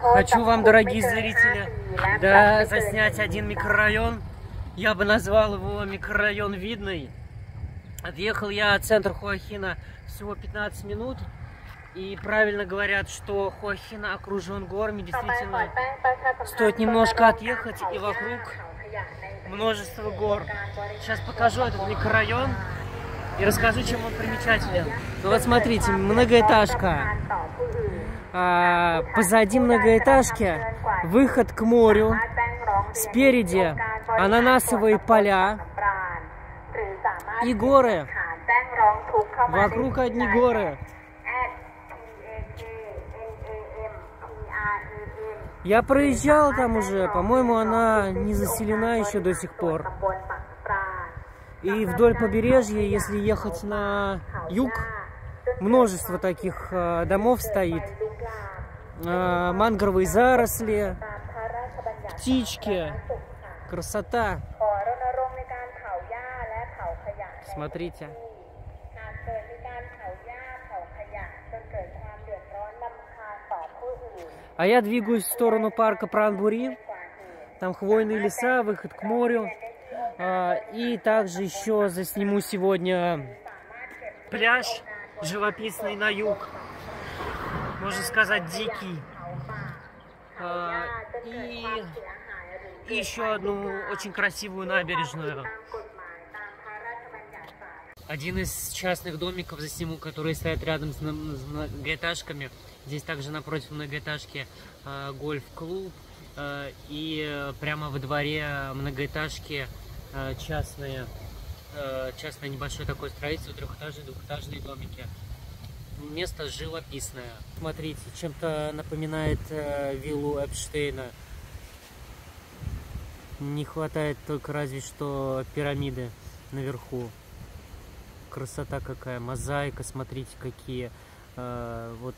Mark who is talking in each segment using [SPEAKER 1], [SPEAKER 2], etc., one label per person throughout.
[SPEAKER 1] Хочу вам, дорогие зрители, да, заснять один микрорайон. Я бы назвал его микрорайон Видный. Отъехал я от центра Хуахина всего 15 минут. И правильно говорят, что Хуахина окружен горами. Действительно, стоит немножко отъехать, и вокруг множество гор. Сейчас покажу этот микрорайон и расскажу, чем он примечателен. Ну вот смотрите, многоэтажка. А, позади многоэтажки выход к морю. Спереди ананасовые поля и горы. Вокруг одни горы. Я проезжал там уже, по-моему, она не заселена еще до сих пор. И вдоль побережья, если ехать на юг, множество таких э, домов стоит. Э, мангровые заросли, птички, красота. Смотрите. А я двигаюсь в сторону парка Пранбури. Там хвойные леса, выход к морю. А, и также еще засниму сегодня пляж живописный на юг. Можно сказать, дикий. А, и еще одну очень красивую набережную. Один из частных домиков засниму, которые стоят рядом с многоэтажками. Здесь также напротив многоэтажки э, гольф-клуб. Э, и прямо во дворе многоэтажки частные, э, частное небольшое такое строительство, трехэтажные, двухэтажные домики. Место живописное. Смотрите, чем-то напоминает э, виллу Эпштейна. Не хватает только разве что пирамиды наверху красота какая, мозаика, смотрите, какие. Э, вот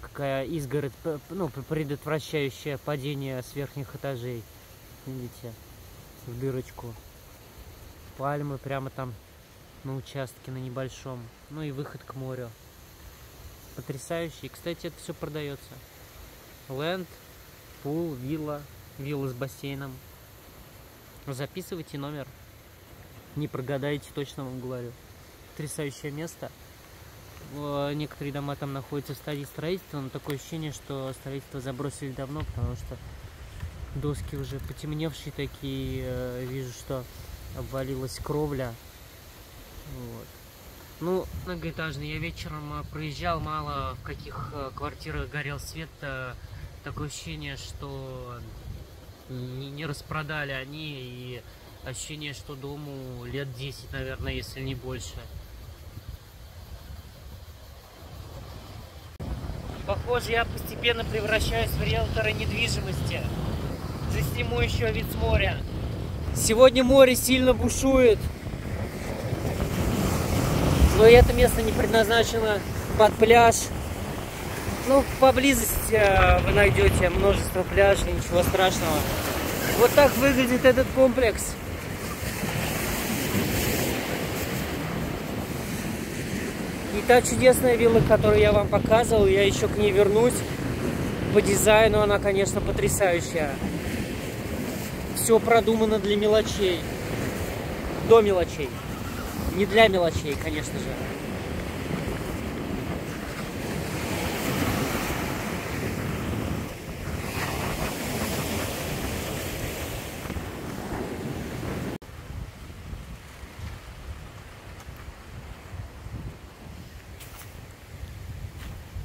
[SPEAKER 1] какая изгородь, ну, предотвращающая падение с верхних этажей. Видите, в дырочку. Пальмы прямо там на участке, на небольшом. Ну и выход к морю. Потрясающе. И, кстати, это все продается. Ленд, пул, вилла, вилла с бассейном. Записывайте номер. Не прогадаете, точно вам говорю потрясающее место. Некоторые дома там находятся в стадии строительства, но такое ощущение, что строительство забросили давно, потому что доски уже потемневшие такие, э, вижу, что обвалилась кровля. Вот. Ну, многоэтажный. Я вечером э, проезжал, мало в каких э, квартирах горел свет. Такое ощущение, что не распродали они, и ощущение, что дому лет 10, наверное, если не больше. Похоже, я постепенно превращаюсь в риэлтора недвижимости. Засниму еще вид с моря. Сегодня море сильно бушует. Но это место не предназначено под пляж. Ну, поблизости э, вы найдете множество пляжей, ничего страшного. Вот так выглядит этот комплекс. И та чудесная вилла, которую я вам показывал, я еще к ней вернусь. По дизайну она, конечно, потрясающая. Все продумано для мелочей. До мелочей. Не для мелочей, конечно же.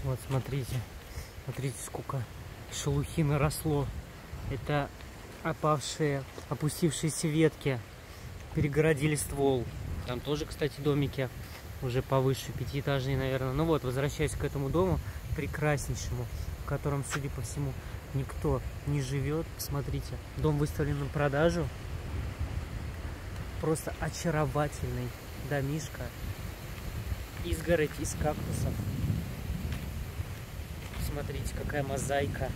[SPEAKER 1] Вот смотрите, смотрите, сколько шелухи наросло. Это опавшие, опустившиеся ветки перегородили ствол. Там тоже, кстати, домики уже повыше, пятиэтажные, наверное. Ну вот, возвращаясь к этому дому, прекраснейшему, в котором, судя по всему, никто не живет. Посмотрите, дом выставлен на продажу. Просто очаровательный домишка. Изгородь из кактусов. Смотрите, какая мозаика.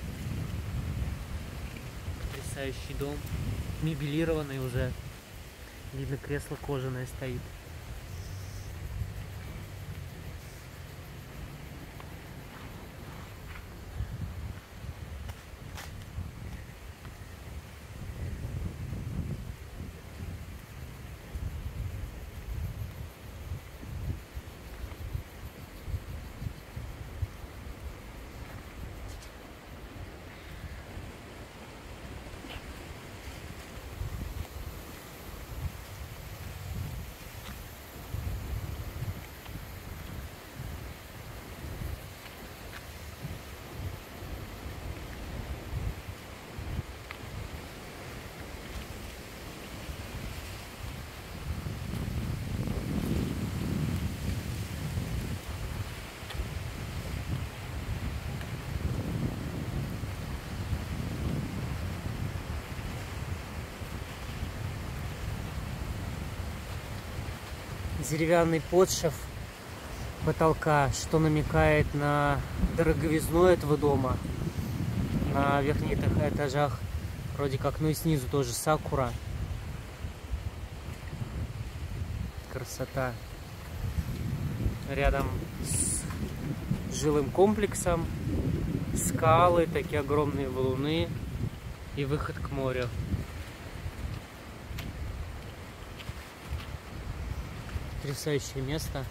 [SPEAKER 1] Потрясающий дом. Мебелированный уже. Видно, кресло кожаное стоит. Деревянный подшив потолка, что намекает на дороговизну этого дома. На верхних этажах вроде как, ну и снизу тоже сакура. Красота. Рядом с жилым комплексом скалы, такие огромные валуны и выход к морю. Потрясающее место.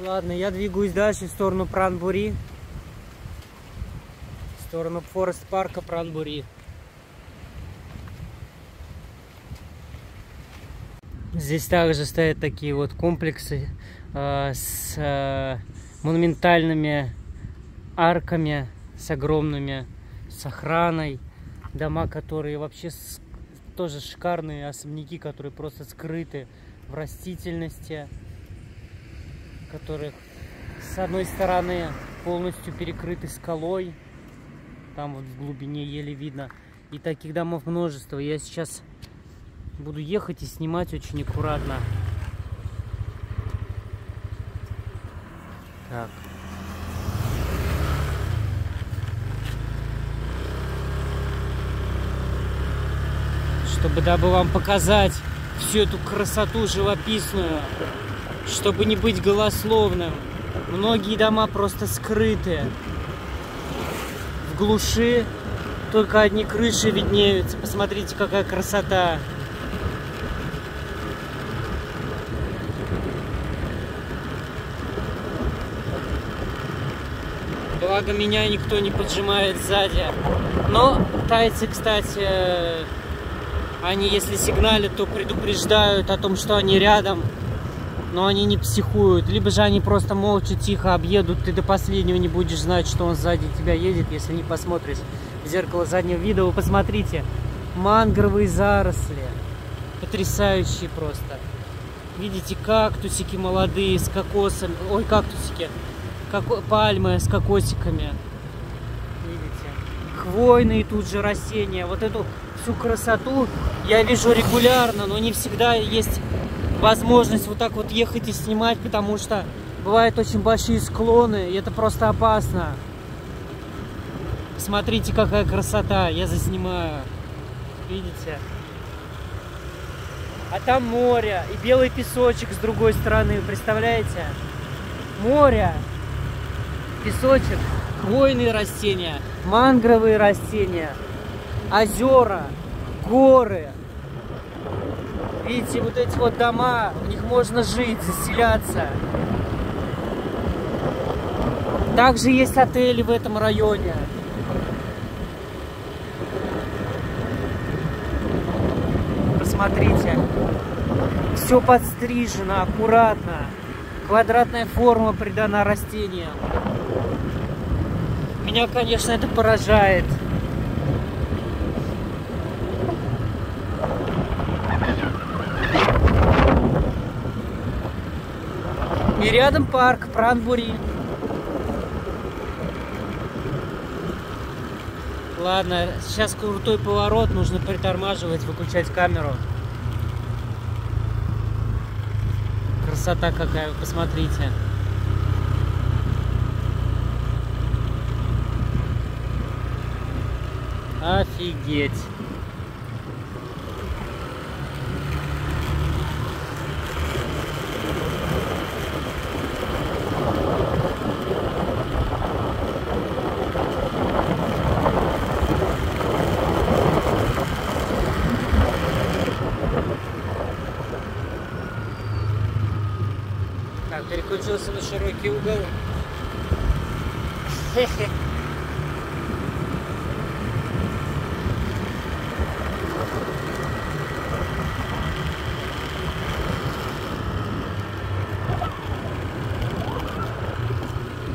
[SPEAKER 1] Ладно, я двигаюсь дальше в сторону Пранбури. В сторону Форест парка Пранбури. Здесь также стоят такие вот комплексы э, с э, монументальными арками, с огромными, с охраной. Дома, которые вообще с, тоже шикарные, особняки, которые просто скрыты в растительности, которых с одной стороны полностью перекрыты скалой, там вот в глубине еле видно. И таких домов множество. Я сейчас Буду ехать и снимать очень аккуратно. Так. Чтобы дабы вам показать всю эту красоту живописную, чтобы не быть голословным. Многие дома просто скрыты в глуши, только одни крыши виднеются. Посмотрите, какая красота. Благо меня никто не поджимает сзади. Но тайцы, кстати, они если сигналят, то предупреждают о том, что они рядом. Но они не психуют. Либо же они просто молча, тихо объедут. Ты до последнего не будешь знать, что он сзади тебя едет, если не посмотришь в зеркало заднего вида. Вы посмотрите. Мангровые заросли. Потрясающие просто. Видите, кактусики молодые с кокосом. Ой, кактусики коко... пальмы с кокосиками. Видите? Хвойные тут же растения. Вот эту всю красоту я вижу регулярно, но не всегда есть возможность вот так вот ехать и снимать, потому что бывают очень большие склоны, и это просто опасно. Смотрите, какая красота, я заснимаю. Видите? А там море и белый песочек с другой стороны, представляете? Море песочек, хвойные растения, мангровые растения, озера, горы. Видите, вот эти вот дома, в них можно жить, заселяться. Также есть отели в этом районе. Посмотрите. Все подстрижено, аккуратно. Квадратная форма придана растениям. Меня, конечно, это поражает. И рядом парк Пранбури. Ладно, сейчас крутой поворот, нужно притормаживать, выключать камеру. Красота какая, посмотрите. Офигеть. Так, переключился на широкий угол.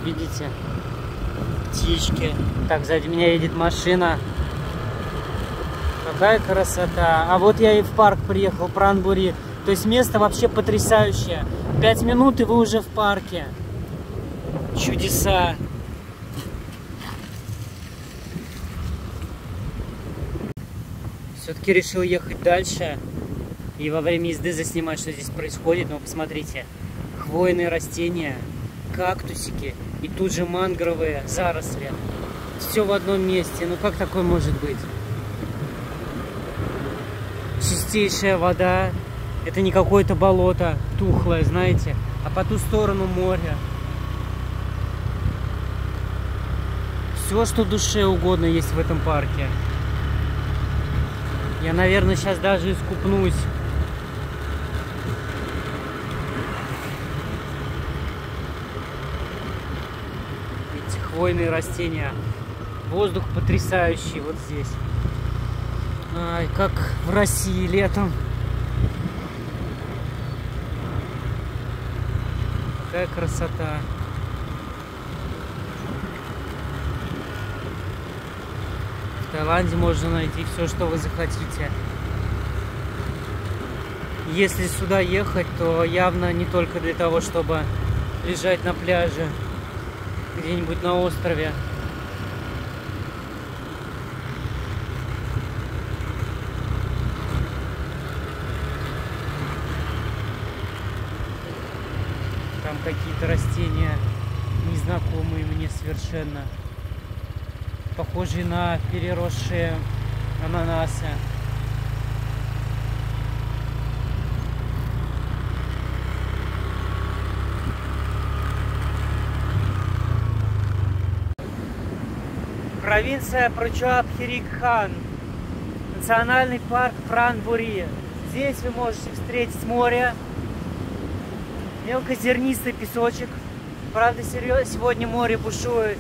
[SPEAKER 1] видите, птички. Так, сзади меня едет машина. Какая красота. А вот я и в парк приехал, Пранбури. То есть место вообще потрясающее. Пять минут и вы уже в парке. Чудеса. Все-таки решил ехать дальше и во время езды заснимать, что здесь происходит. Но посмотрите, хвойные растения, кактусики и тут же мангровые заросли. Все в одном месте. Ну как такое может быть? Чистейшая вода. Это не какое-то болото тухлое, знаете, а по ту сторону моря. Все, что душе угодно есть в этом парке. Я, наверное, сейчас даже искупнусь. Эти хвойные растения. Воздух потрясающий вот здесь. Ай, как в России летом. Какая красота. В Таиланде можно найти все, что вы захотите. Если сюда ехать, то явно не только для того, чтобы лежать на пляже где-нибудь на острове. Там какие-то растения незнакомые мне совершенно похожие на переросшие ананасы. Провинция Прочуаб-Хирикхан. Национальный парк Пранбури. Здесь вы можете встретить море, мелкозернистый песочек. Правда, сегодня море бушует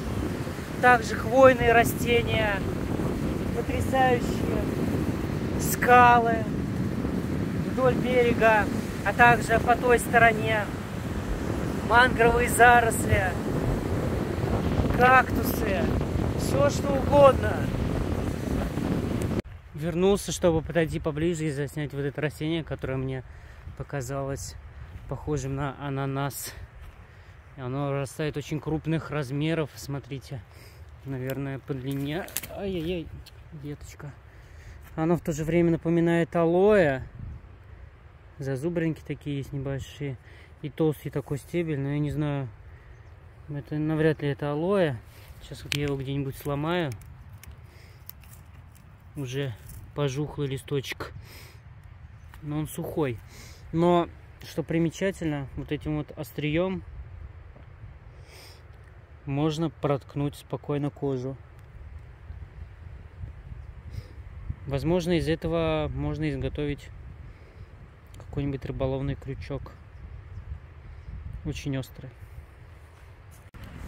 [SPEAKER 1] также хвойные растения, потрясающие скалы вдоль берега, а также по той стороне мангровые заросли, кактусы, все что угодно. Вернулся, чтобы подойти поближе и заснять вот это растение, которое мне показалось похожим на ананас. Оно растает очень крупных размеров, смотрите наверное, по длине. Ай-яй-яй, веточка. Оно в то же время напоминает алоэ. Зазубринки такие есть небольшие. И толстый такой стебель, но я не знаю, это навряд ли это алоэ. Сейчас я его где-нибудь сломаю. Уже пожухлый листочек. Но он сухой. Но, что примечательно, вот этим вот острием можно проткнуть спокойно кожу. Возможно, из этого можно изготовить какой-нибудь рыболовный крючок. Очень острый.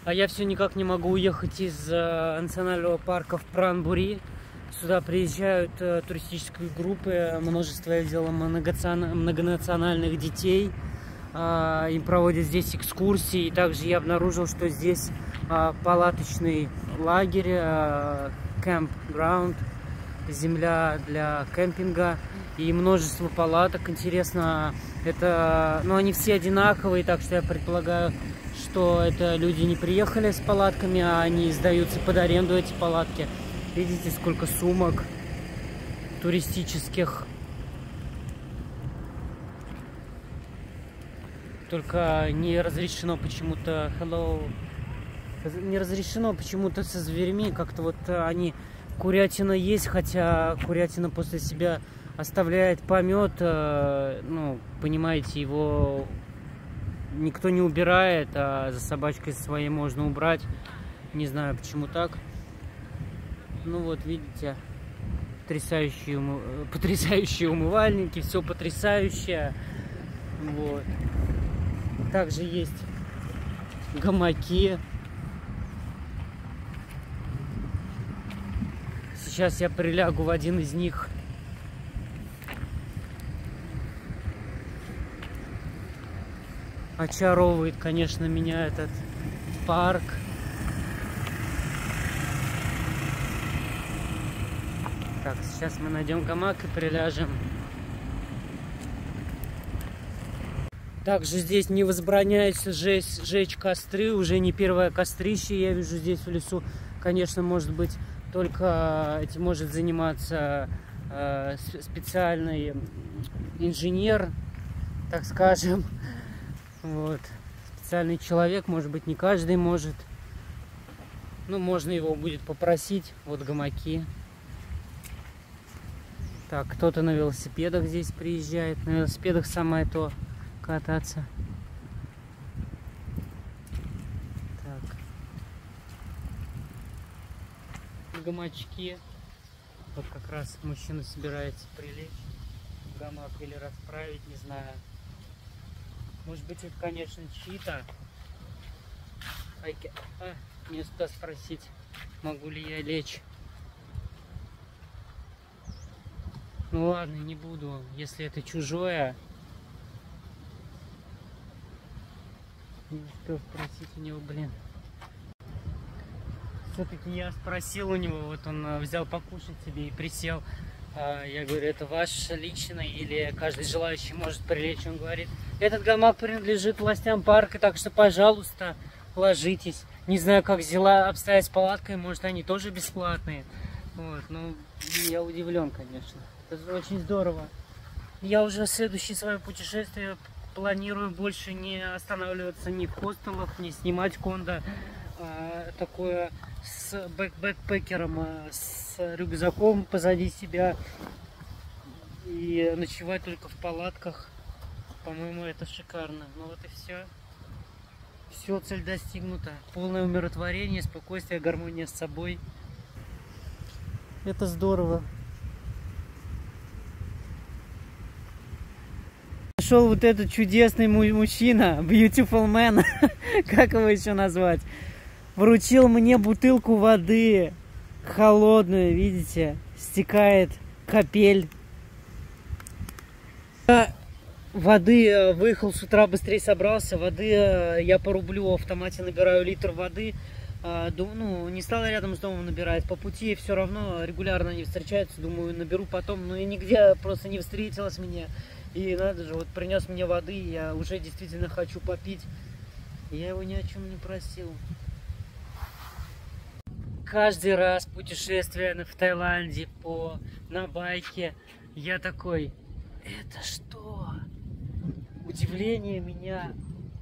[SPEAKER 1] А я все никак не могу уехать из э, национального парка в Пранбури. Сюда приезжают э, туристические группы, множество, я видела, многонациональных детей. Э, им проводят здесь экскурсии. И также я обнаружил, что здесь а, палаточный лагерь, кемп-граунд, земля для кемпинга и множество палаток. Интересно, это, ну, они все одинаковые, так что я предполагаю, что это люди не приехали с палатками, а они сдаются под аренду эти палатки. Видите, сколько сумок туристических. Только не разрешено почему-то hello не разрешено почему-то со зверями, как-то вот э, они курятина есть, хотя курятина после себя оставляет помет, э, ну, понимаете, его никто не убирает, а за собачкой своей можно убрать. Не знаю, почему так. Ну вот, видите, потрясающие, умы... потрясающие умывальники, все потрясающее. Вот. Также есть гамаки. Сейчас я прилягу в один из них. Очаровывает, конечно, меня этот парк. Так, сейчас мы найдем гамак и приляжем. Также здесь не возбраняется жечь, жечь костры, уже не первое кострище я вижу здесь в лесу. Конечно, может быть, только этим может заниматься э, специальный инженер, так скажем. Вот. Специальный человек, может быть, не каждый может. Ну, можно его будет попросить. Вот гамаки. Так, кто-то на велосипедах здесь приезжает. На велосипедах самое то кататься. Так. Гамачки. Вот как раз мужчина собирается прилечь гамак или расправить, не знаю. Может быть, это, конечно, чьи-то. А, мне сюда спросить, могу ли я лечь. Ну ладно, не буду. Если это чужое, не успел спросить у него, блин. Все-таки я спросил у него, вот он э, взял покушать себе и присел. А, я говорю, это ваш личный или каждый желающий может прилечь? Он говорит, этот гамак принадлежит властям парка, так что, пожалуйста, ложитесь. Не знаю, как дела обстоят с палаткой, может, они тоже бесплатные. Вот, ну, я удивлен, конечно. Это очень здорово. Я уже следующее свое путешествие планирую больше не останавливаться ни в хостелах, не снимать кондо. А, такое с бэк бэкпекером, а, с рюкзаком позади себя. И ночевать только в палатках. По-моему, это шикарно. Ну вот и все. Все, цель достигнута. Полное умиротворение, спокойствие, гармония с собой. Это здорово. Нашел вот этот чудесный мужчина, beautiful man, как его еще назвать, вручил мне бутылку воды, холодную, видите, стекает капель воды э, выехал с утра, быстрее собрался. Воды э, я по рублю в автомате набираю литр воды. Ну, не стала рядом с домом набирать. По пути все равно регулярно не встречаются. Думаю, наберу потом. Но и нигде просто не встретилась мне. И надо же, вот принес мне воды, я уже действительно хочу попить. Я его ни о чем не просил. Каждый раз путешествие в Таиланде по, на байке, я такой, это что? удивление меня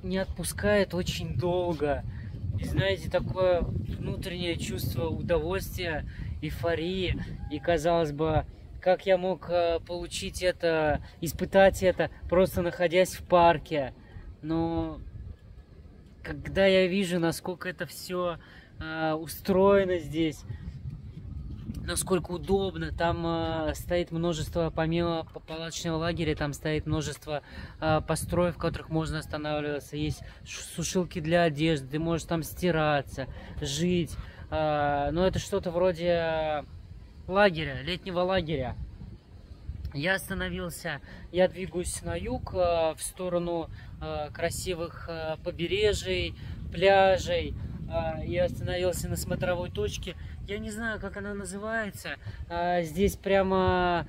[SPEAKER 1] не отпускает очень долго. И знаете, такое внутреннее чувство удовольствия, эйфории. И казалось бы, как я мог э, получить это, испытать это, просто находясь в парке. Но когда я вижу, насколько это все э, устроено здесь, насколько удобно. Там э, стоит множество, помимо палаточного лагеря, там стоит множество э, построек, в которых можно останавливаться. Есть сушилки для одежды, ты можешь там стираться, жить. Но это что-то вроде лагеря, летнего лагеря. Я остановился, я двигаюсь на юг, в сторону красивых побережий, пляжей. Э, я остановился на смотровой точке я не знаю, как она называется. А, здесь прямо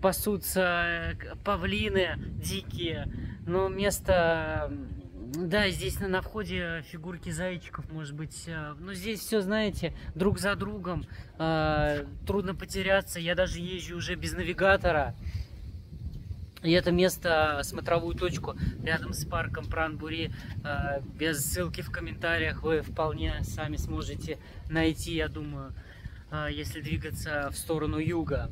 [SPEAKER 1] пасутся э, павлины дикие. Но место... Да, здесь на, на входе фигурки зайчиков, может быть. Э, но здесь все, знаете, друг за другом. А, трудно потеряться. Я даже езжу уже без навигатора. И это место, смотровую точку рядом с парком Пранбури, э, без ссылки в комментариях вы вполне сами сможете найти, я думаю, э, если двигаться в сторону юга,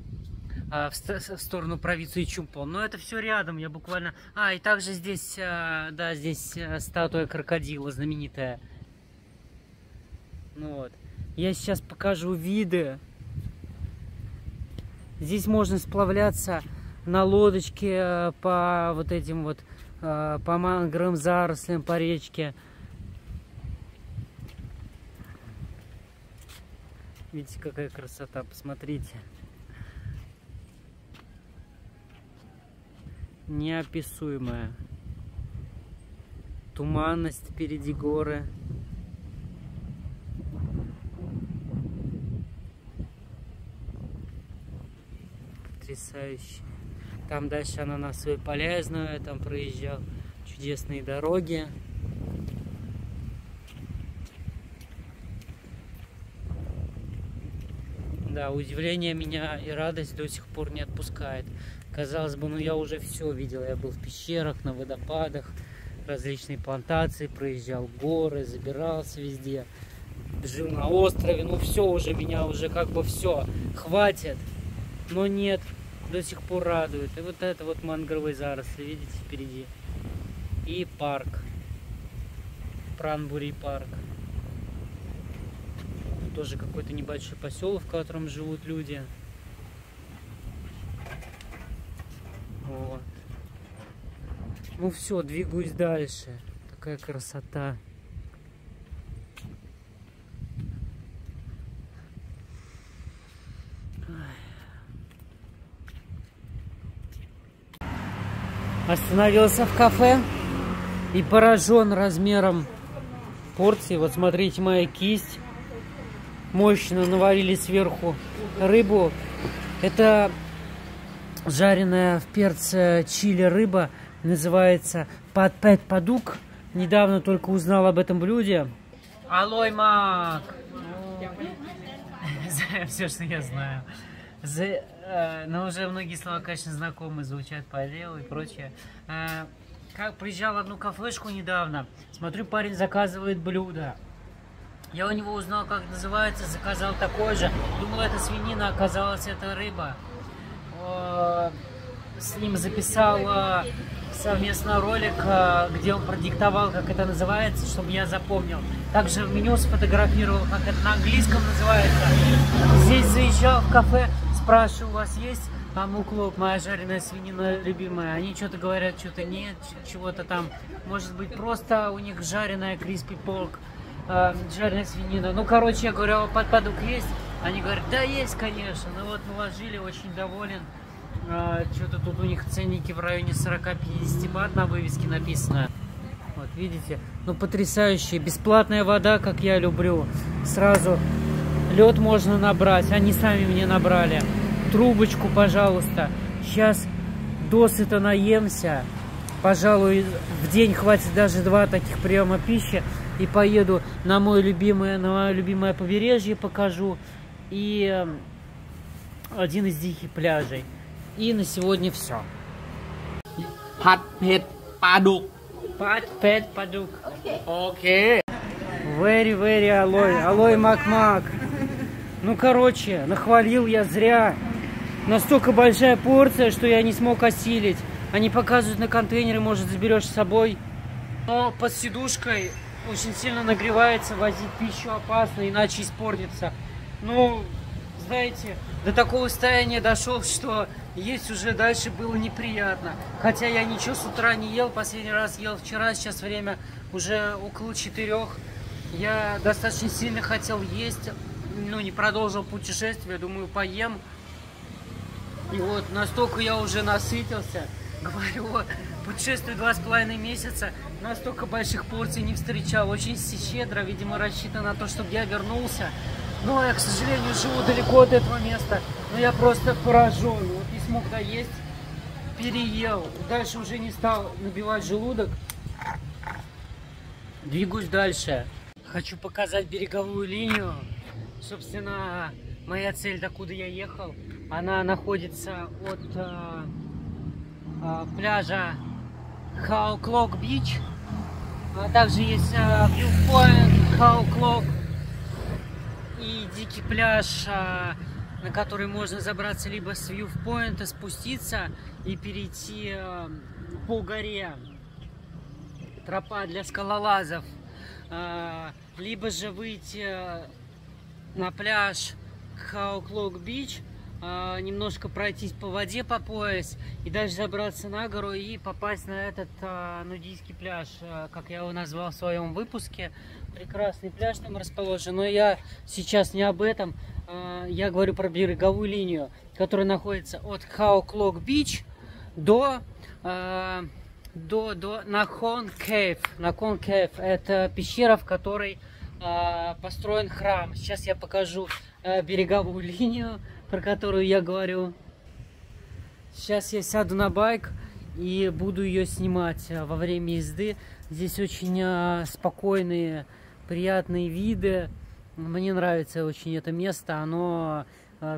[SPEAKER 1] э, в сторону провинции Чумпон. Но это все рядом, я буквально... А, и также здесь, да, здесь статуя крокодила знаменитая. Ну вот. Я сейчас покажу виды. Здесь можно сплавляться на лодочке э, по вот этим вот, э, по мангровым зарослям, по речке. Видите, какая красота, посмотрите. Неописуемая. Туманность впереди горы. Потрясающе. Там дальше ананасовые поля, я знаю, я там проезжал. Чудесные дороги. Да, удивление меня и радость до сих пор не отпускает. Казалось бы, ну я уже все видел. Я был в пещерах, на водопадах, различные плантации, проезжал горы, забирался везде. Жил на острове, ну все уже, меня уже как бы все, хватит. Но нет, до сих пор радует. И вот это вот мангровые заросли, видите, впереди. И парк. Пранбури парк. Тоже какой-то небольшой поселок, в котором живут люди. Вот. Ну все, двигаюсь дальше. Какая красота. Остановился в кафе и поражен размером порции. Вот смотрите, моя кисть. Мощно навалили сверху рыбу. Это жареная в перце чили рыба. Называется подпет падук. Недавно только узнал об этом блюде. Алой мак! Все, что я знаю. За, э, но уже многие слова, конечно, знакомые, звучат по и прочее. Э, как приезжал в одну кафешку недавно, смотрю, парень заказывает блюдо. Я у него узнал, как называется, заказал такое же. Думал, это свинина, оказалось, это рыба. Э, с ним записал э, совместно ролик, э, где он продиктовал, как это называется, чтобы я запомнил. Также в меню сфотографировал, как это на английском называется. Здесь заезжал в кафе, спрашиваю, у вас есть там уклоп, моя жареная свинина любимая. Они что-то говорят, что-то нет, чего-то там. Может быть, просто у них жареная криспи полк, э, жареная свинина. Ну, короче, я говорю, а подпадук есть? Они говорят, да, есть, конечно. Ну вот, наложили, очень доволен. Э, что-то тут у них ценники в районе 40-50 бат на вывеске написано. Вот, видите? Ну, потрясающие. Бесплатная вода, как я люблю. Сразу лед можно набрать. Они сами мне набрали трубочку, пожалуйста. Сейчас досыта наемся. Пожалуй, в день хватит даже два таких приема пищи. И поеду на, мое любимое, на мое любимое побережье, покажу. И эм, один из диких пляжей. И на сегодня все.
[SPEAKER 2] Патпет
[SPEAKER 1] падук. Патпет падук. Окей. Very, very алой. Алой мак-мак. Ну, короче, нахвалил я зря. Настолько большая порция, что я не смог осилить. Они показывают на контейнере, может, заберешь с собой. Но под сидушкой очень сильно нагревается, возить пищу опасно, иначе испортится. Ну, знаете, до такого состояния дошел, что есть уже дальше было неприятно. Хотя я ничего с утра не ел, последний раз ел вчера, сейчас время уже около четырех. Я достаточно сильно хотел есть, ну, не продолжил путешествие, думаю, поем. И вот настолько я уже насытился, говорю, путешествую два с половиной месяца, настолько больших порций не встречал, очень щедро, видимо, рассчитано на то, чтобы я вернулся. Но я, к сожалению, живу далеко от этого места, но я просто поражен, вот не смог доесть, переел, дальше уже не стал набивать желудок, двигаюсь дальше. Хочу показать береговую линию, собственно, моя цель, докуда я ехал, она находится от э, э, пляжа Хауклок Бич. А также есть э, Viewpoint, Хауклок и дикий пляж, э, на который можно забраться либо с Viewpoint, спуститься и перейти э, по горе. Тропа для скалолазов. Э, либо же выйти на пляж Хауклок Бич, немножко пройтись по воде по пояс и дальше забраться на гору и попасть на этот а, нудийский пляж, а, как я его назвал в своем выпуске. Прекрасный пляж там расположен, но я сейчас не об этом. А, я говорю про береговую линию, которая находится от Хауклок Бич до до, до Нахон Кейв. Нахон Кейв это пещера, в которой а, построен храм. Сейчас я покажу береговую линию, про которую я говорю. Сейчас я сяду на байк и буду ее снимать а, во время езды. Здесь очень а, спокойные, приятные виды. Мне нравится очень это место. Оно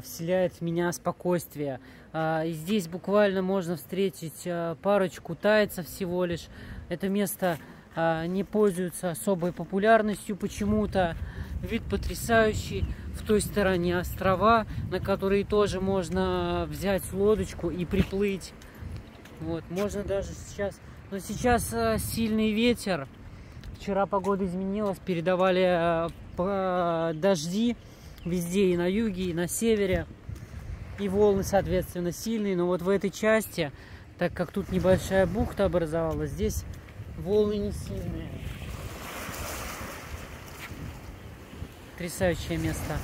[SPEAKER 1] вселяет в меня спокойствие. И здесь буквально можно встретить парочку тайцев всего лишь. Это место не пользуется особой популярностью почему-то. Вид потрясающий. В той стороне острова, на которые тоже можно взять лодочку и приплыть. Вот, можно даже сейчас... Но сейчас сильный ветер. Вчера погода изменилась, передавали дожди везде, и на юге, и на севере. И волны, соответственно, сильные. Но вот в этой части, так как тут небольшая бухта образовалась, здесь волны не сильные. Потрясающее место.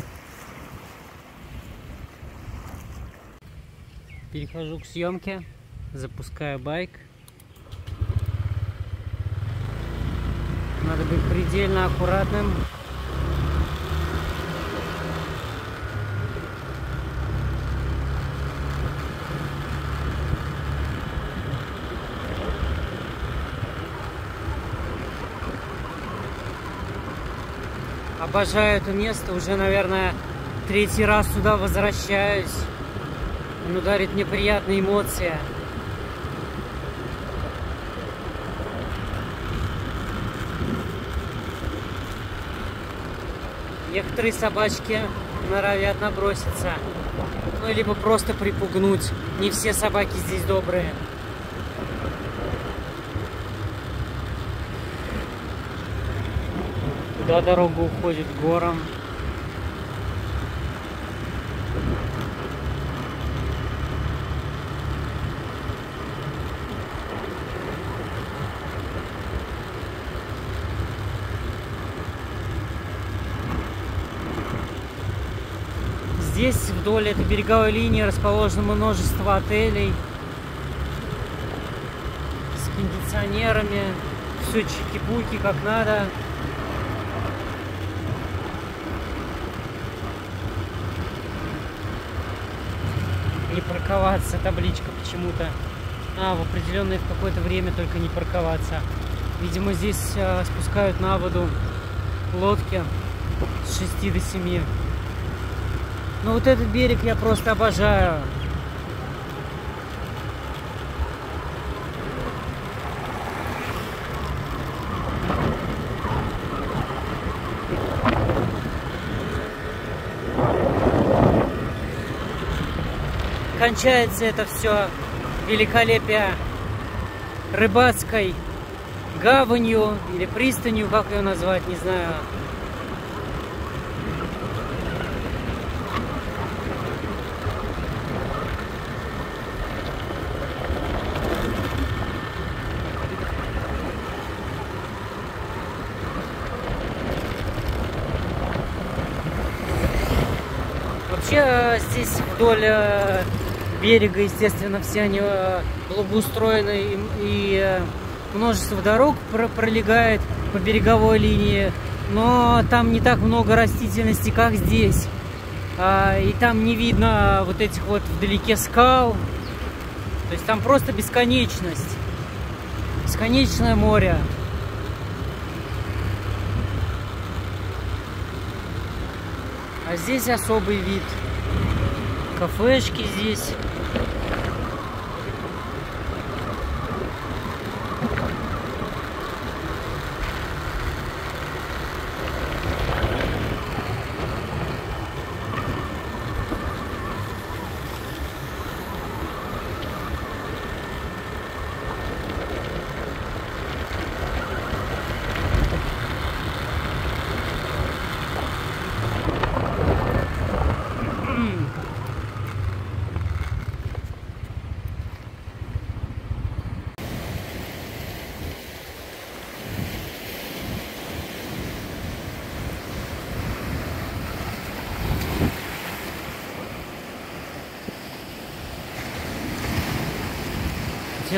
[SPEAKER 1] Перехожу к съемке, запускаю байк. Надо быть предельно аккуратным. Обожаю это место, уже, наверное, третий раз сюда возвращаюсь. Оно дарит мне приятные эмоции. Некоторые собачки норовят наброситься. Ну, либо просто припугнуть. Не все собаки здесь добрые. Туда дорога уходит к горам. Здесь вдоль этой береговой линии расположено множество отелей с кондиционерами, все чики-пуки как надо. не парковаться, табличка почему-то. А, в определенное в какое-то время только не парковаться. Видимо, здесь э, спускают на воду лодки с 6 до 7. Ну вот этот берег я просто обожаю. Кончается это все великолепие рыбацкой гаванью или пристанью, как ее назвать, не знаю. Вообще э, здесь вдоль э, берега, естественно, все они э, благоустроены и, и э, множество дорог пролегает по береговой линии, но там не так много растительности, как здесь. А, и там не видно вот этих вот вдалеке скал. То есть там просто бесконечность. Бесконечное море. А здесь особый вид. Кафешки здесь.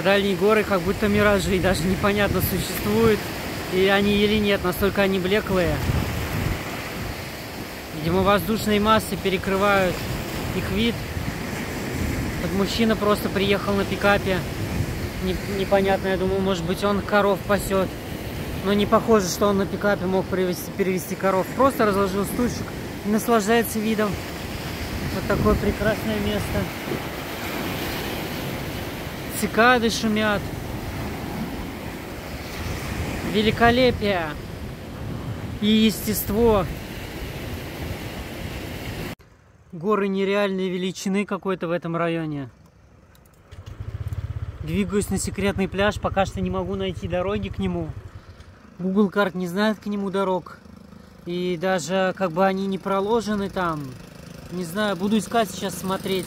[SPEAKER 1] Эти дальние горы как будто миражи, даже непонятно существуют и они или нет, настолько они блеклые. Видимо, воздушные массы перекрывают их вид. Вот мужчина просто приехал на пикапе. Непонятно, я думаю, может быть он коров пасет. Но не похоже, что он на пикапе мог перевести, перевести коров. Просто разложил стульчик и наслаждается видом. Вот такое прекрасное место. Цикады шумят. Великолепие и естество. Горы нереальной величины какой-то в этом районе. Двигаюсь на секретный пляж, пока что не могу найти дороги к нему. Google карт не знает к нему дорог. И даже как бы они не проложены там. Не знаю, буду искать сейчас, смотреть.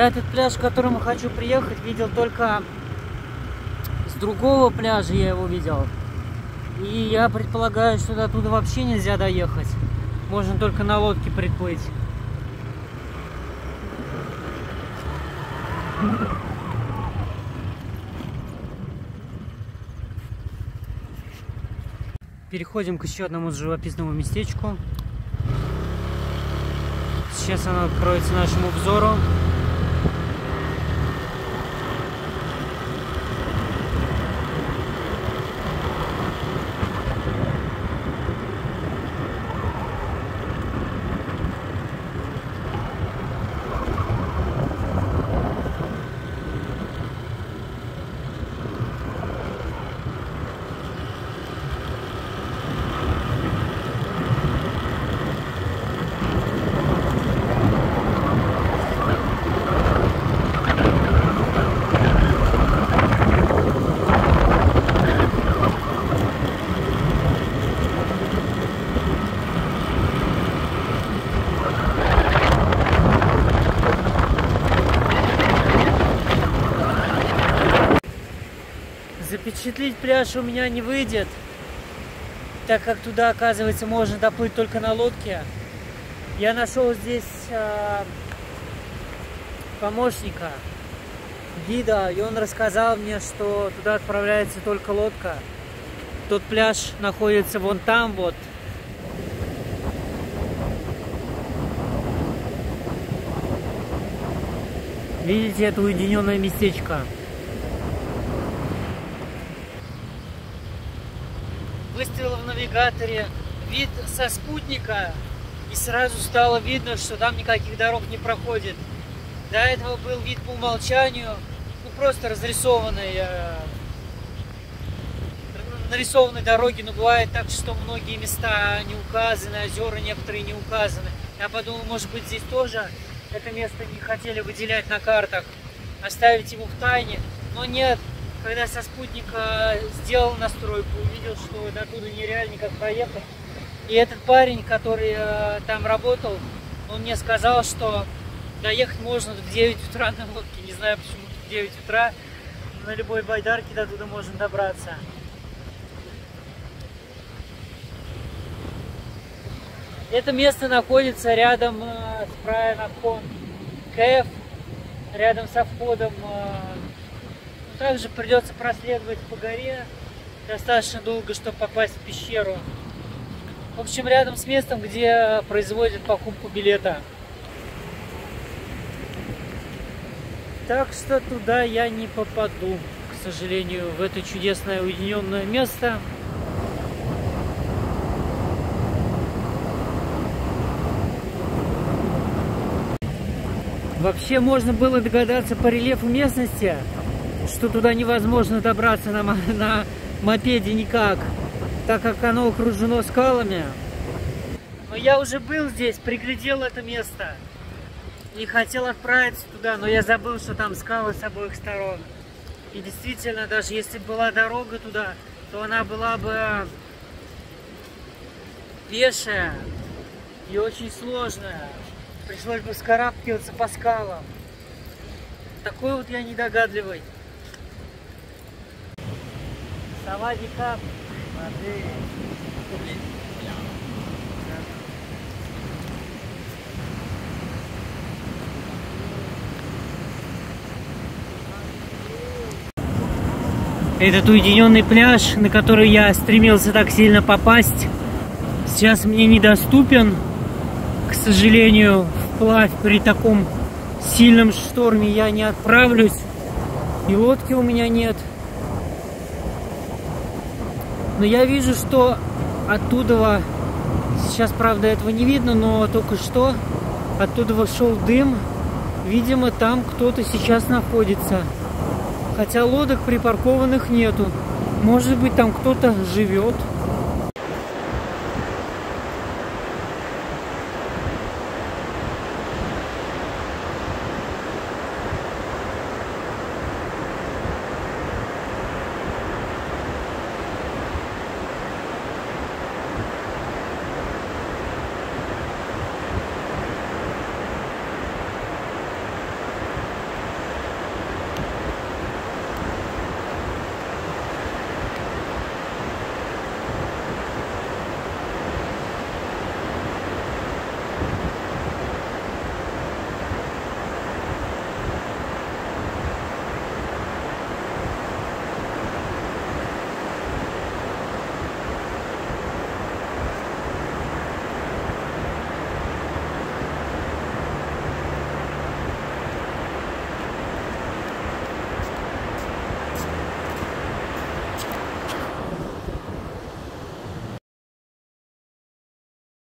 [SPEAKER 1] Я этот пляж, к которому хочу приехать, видел только с другого пляжа я его видел. И я предполагаю, что до туда вообще нельзя доехать. Можно только на лодке приплыть. Переходим к еще одному живописному местечку. Сейчас оно откроется нашему взору. Запечатлить пляж у меня не выйдет, так как туда, оказывается, можно доплыть только на лодке. Я нашел здесь э, помощника, гида, и он рассказал мне, что туда отправляется только лодка. Тот пляж находится вон там вот. Видите это уединенное местечко? Выставил в навигаторе вид со спутника, и сразу стало видно, что там никаких дорог не проходит. До этого был вид по умолчанию, ну просто разрисованные, нарисованные дороги, но бывает так, что многие места не указаны, озера некоторые не указаны. Я подумал, может быть здесь тоже это место не хотели выделять на картах, оставить его в тайне, но нет, когда со спутника сделал настройку, увидел, что до туда нереально никак проехать. И этот парень, который э, там работал, он мне сказал, что доехать можно в 9 утра на лодке. Не знаю, почему в 9 утра. На любой байдарке до туда можно добраться. Это место находится рядом э, с правильным КФ, рядом со входом э, также придется проследовать по горе достаточно долго, чтобы попасть в пещеру. В общем, рядом с местом, где производят покупку билета. Так что туда я не попаду, к сожалению, в это чудесное уединенное место. Вообще можно было догадаться по рельефу местности, что туда невозможно добраться на, на мопеде никак, так как оно окружено скалами. Но я уже был здесь, приглядел это место и хотел отправиться туда, но я забыл, что там скалы с обоих сторон. И действительно, даже если была дорога туда, то она была бы пешая и очень сложная. Пришлось бы скарабкиваться по скалам. Такой вот я недогадливый. Этот уединенный пляж, на который я стремился так сильно попасть, сейчас мне недоступен, к сожалению, вплавь при таком сильном шторме я не отправлюсь, и лодки у меня нет. Но я вижу, что оттуда, сейчас, правда, этого не видно, но только что оттуда шел дым. Видимо, там кто-то сейчас находится. Хотя лодок припаркованных нету. Может быть, там кто-то живет.